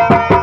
you